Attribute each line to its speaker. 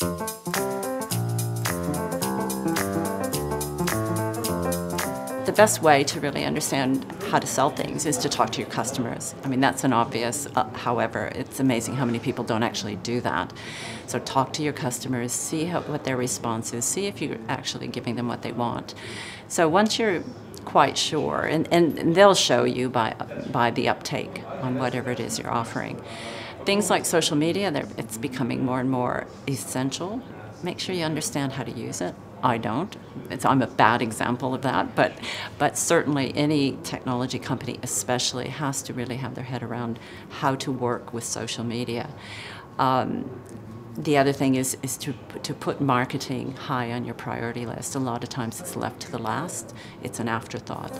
Speaker 1: The best way to really understand how to sell things is to talk to your customers. I mean, that's an obvious, uh, however, it's amazing how many people don't actually do that. So talk to your customers, see how, what their response is, see if you're actually giving them what they want. So once you're quite sure, and, and, and they'll show you by, by the uptake on whatever it is you're offering. Things like social media, it's becoming more and more essential. Make sure you understand how to use it. I don't. It's, I'm a bad example of that, but but certainly any technology company, especially, has to really have their head around how to work with social media. Um, the other thing is is to to put marketing high on your priority list. A lot of times it's left to the last. It's an afterthought.